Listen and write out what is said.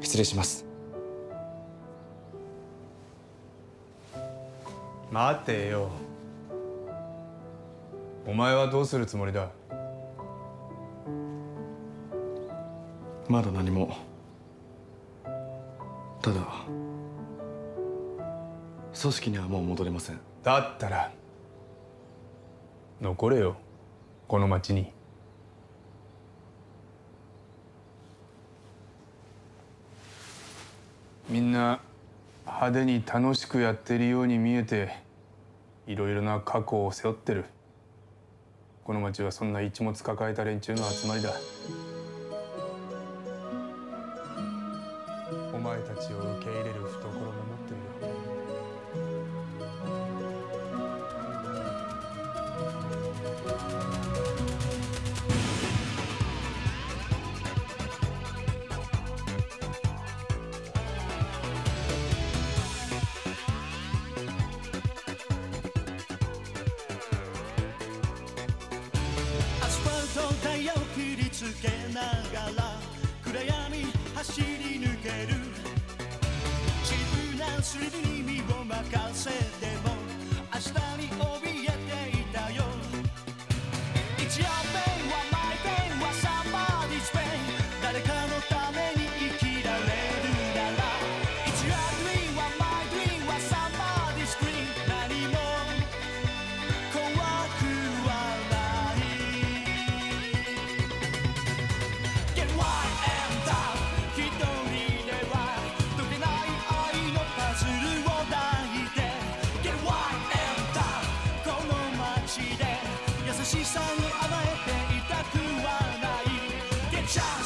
失礼します。待てよ。お前はどうするつもりだ？まだ何も。ただ組織にはもう戻れません。だったら残れよ。この町にみんな派手に楽しくやってるように見えていろいろな過去を背負ってる。この町はそんな一物抱えた連中の集まりだ。お前たちを受け入れる懐。る。自分なスリルに身を任せても明日に怯えていたよ。一夜しで。優しさに甘えていたくはない。ゲッチャー